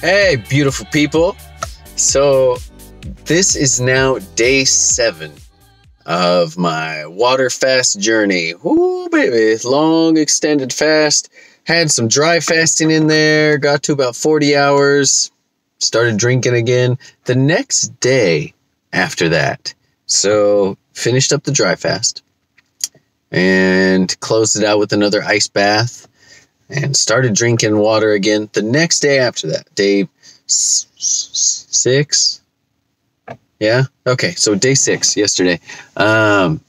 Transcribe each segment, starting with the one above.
Hey, beautiful people. So, this is now day seven of my water fast journey. Ooh, baby, long extended fast. Had some dry fasting in there, got to about 40 hours, started drinking again the next day after that. So, finished up the dry fast and closed it out with another ice bath and started drinking water again the next day after that. Day six. Yeah. Okay. So day six yesterday. Um,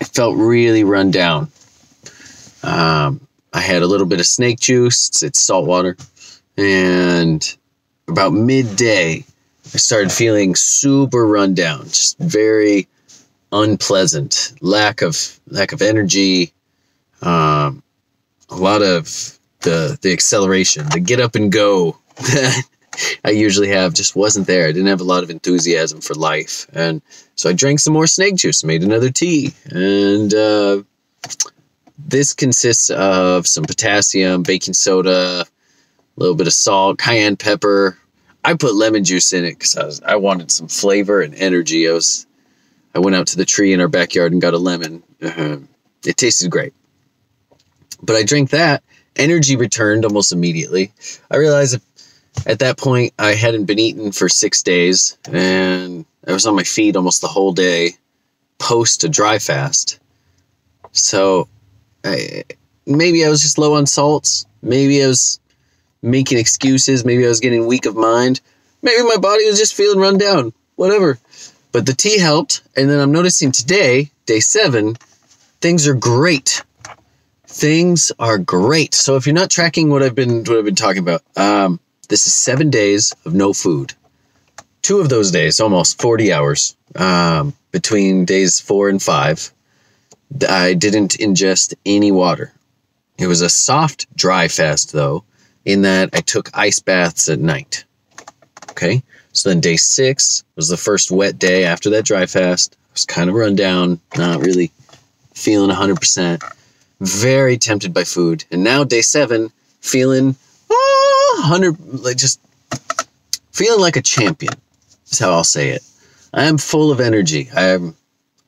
I felt really run down. Um, I had a little bit of snake juice. It's salt water, and about midday, I started feeling super run down. Just very unpleasant. Lack of lack of energy. Um, a lot of the the acceleration, the get up and go that I usually have just wasn't there. I didn't have a lot of enthusiasm for life, and so I drank some more snake juice, made another tea, and uh, this consists of some potassium, baking soda, a little bit of salt, cayenne pepper. I put lemon juice in it because I was I wanted some flavor and energy. I was I went out to the tree in our backyard and got a lemon. Uh, it tasted great, but I drank that energy returned almost immediately. I realized at that point I hadn't been eating for six days and I was on my feet almost the whole day post a dry fast. So I, maybe I was just low on salts. Maybe I was making excuses. Maybe I was getting weak of mind. Maybe my body was just feeling run down. Whatever. But the tea helped. And then I'm noticing today, day seven, things are great things are great. So if you're not tracking what I've been what I've been talking about, um, this is seven days of no food. Two of those days, almost 40 hours um, between days four and five, I didn't ingest any water. It was a soft, dry fast, though, in that I took ice baths at night. Okay. So then day six was the first wet day after that dry fast. I was kind of run down, not really feeling 100% very tempted by food. And now day seven, feeling ah, oh, 100, like just feeling like a champion is how I'll say it. I am full of energy. I'm,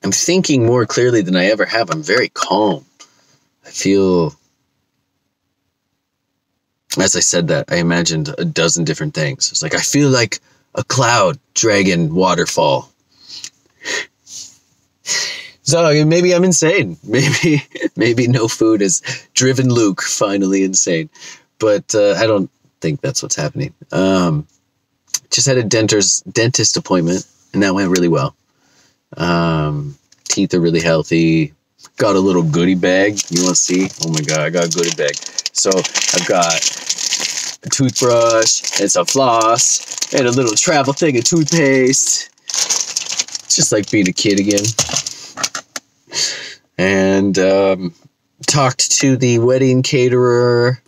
I'm thinking more clearly than I ever have. I'm very calm. I feel, as I said that, I imagined a dozen different things. It's like, I feel like a cloud dragon waterfall. So maybe I'm insane. Maybe maybe no food has driven Luke finally insane. But uh, I don't think that's what's happening. Um, just had a dentist dentist appointment, and that went really well. Um, teeth are really healthy. Got a little goodie bag. You want to see? Oh my god, I got a goodie bag. So I've got a toothbrush and some floss and a little travel thing of toothpaste. just like being a kid again and um, talked to the wedding caterer,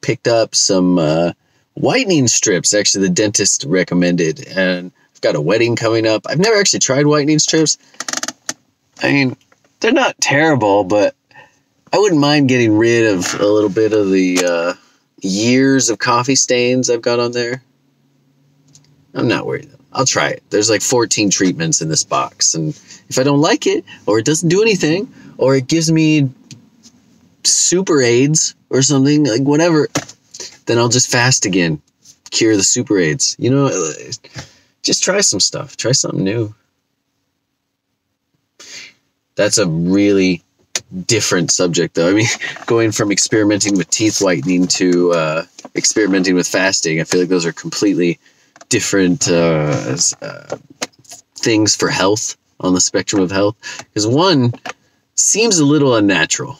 picked up some uh, whitening strips. Actually, the dentist recommended, and I've got a wedding coming up. I've never actually tried whitening strips. I mean, they're not terrible, but I wouldn't mind getting rid of a little bit of the uh, years of coffee stains I've got on there. I'm not worried though. I'll try it. There's like 14 treatments in this box, and if I don't like it, or it doesn't do anything, or it gives me super AIDS or something, like whatever, then I'll just fast again. Cure the super AIDS. You know, just try some stuff. Try something new. That's a really different subject, though. I mean, going from experimenting with teeth whitening to uh, experimenting with fasting, I feel like those are completely different uh, uh, things for health on the spectrum of health. Because one seems a little unnatural,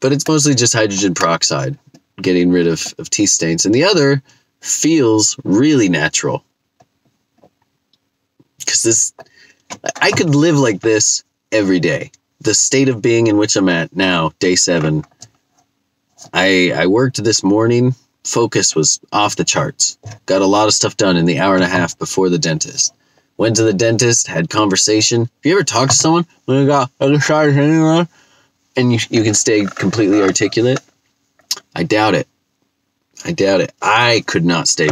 but it's mostly just hydrogen peroxide getting rid of, of teeth stains. And the other feels really natural. Because this, I could live like this every day. The state of being in which I'm at now, day seven. I I worked this morning focus was off the charts. Got a lot of stuff done in the hour and a half before the dentist. Went to the dentist, had conversation. Have you ever talked to someone when you got and you, you can stay completely articulate? I doubt it. I doubt it. I could not stay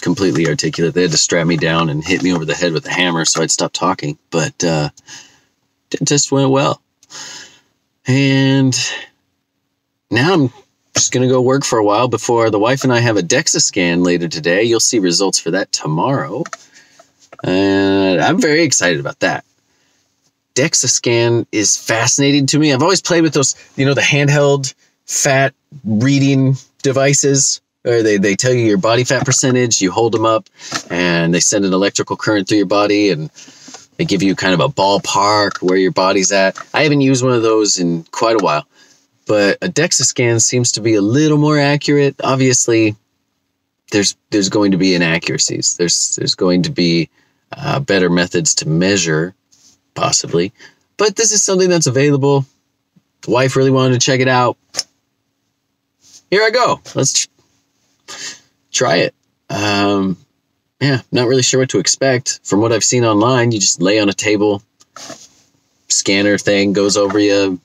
completely articulate. They had to strap me down and hit me over the head with a hammer so I'd stop talking. But uh, it just went well. And now I'm just going to go work for a while before the wife and I have a DEXA scan later today. You'll see results for that tomorrow. And I'm very excited about that. DEXA scan is fascinating to me. I've always played with those, you know, the handheld fat reading devices or they, they tell you your body fat percentage you hold them up and they send an electrical current through your body and they give you kind of a ballpark where your body's at i haven't used one of those in quite a while but a dexa scan seems to be a little more accurate obviously there's there's going to be inaccuracies there's there's going to be uh, better methods to measure possibly but this is something that's available the wife really wanted to check it out here i go let's try it. Um, yeah, not really sure what to expect. From what I've seen online, you just lay on a table, scanner thing goes over you.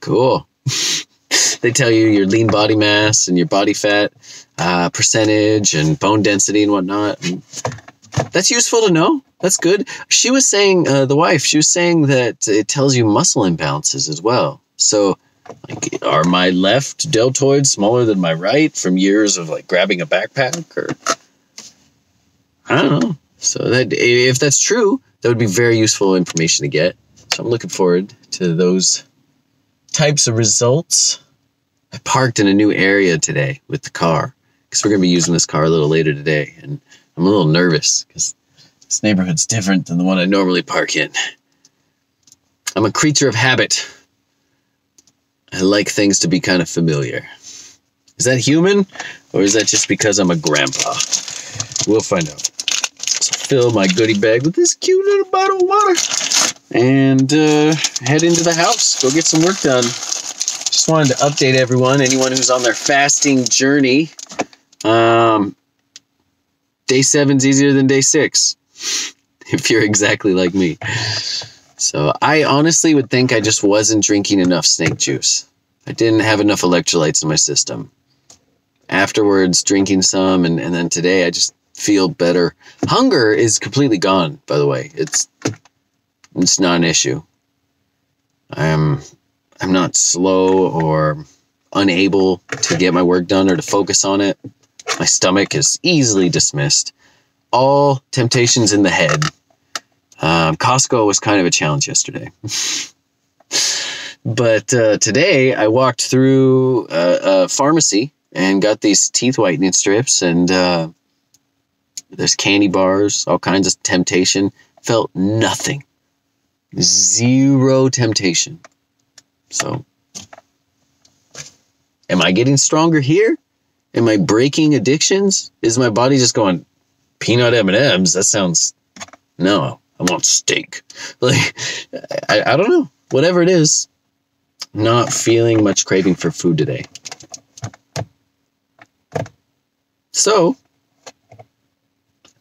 Cool. they tell you your lean body mass and your body fat uh, percentage and bone density and whatnot. And that's useful to know. That's good. She was saying, uh, the wife, she was saying that it tells you muscle imbalances as well. So like, are my left deltoids smaller than my right from years of like grabbing a backpack or I don't know. So that if that's true, that would be very useful information to get. So I'm looking forward to those types of results. I parked in a new area today with the car because we're going to be using this car a little later today, and I'm a little nervous because this neighborhood's different than the one I normally park in. I'm a creature of habit. I like things to be kind of familiar. Is that human, or is that just because I'm a grandpa? We'll find out. Fill my goodie bag with this cute little bottle of water and uh, head into the house. Go get some work done. Just wanted to update everyone, anyone who's on their fasting journey. Um, day seven's easier than day six, if you're exactly like me. So I honestly would think I just wasn't drinking enough snake juice. I didn't have enough electrolytes in my system. Afterwards, drinking some, and, and then today I just feel better. Hunger is completely gone, by the way. It's it's not an issue. I'm I'm not slow or unable to get my work done or to focus on it. My stomach is easily dismissed. All temptations in the head um, Costco was kind of a challenge yesterday. but uh, today I walked through a, a, pharmacy and got these teeth whitening strips, and uh, there's candy bars, all kinds of temptation. Felt nothing, zero temptation. So, am I getting stronger here? Am I breaking addictions? Is my body just going peanut M and M's? That sounds no. I want steak. Like, I, I don't know. Whatever it is, not feeling much craving for food today. So, I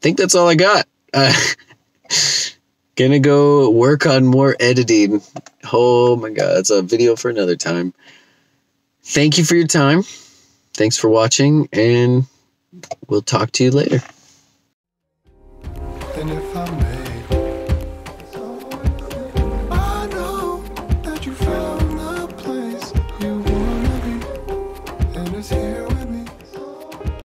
think that's all I got. Uh, gonna go work on more editing. Oh my god, it's a video for another time. Thank you for your time. Thanks for watching, and we'll talk to you later.